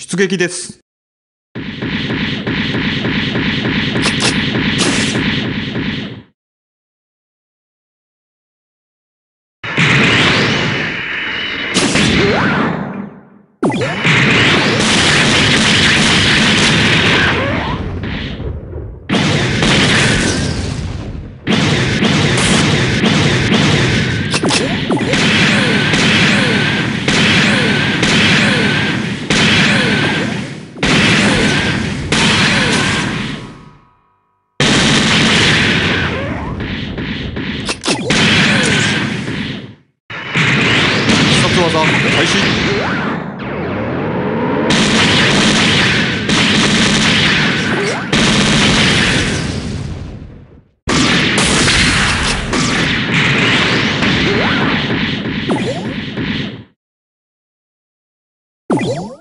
出撃です。Yeah. 技開始え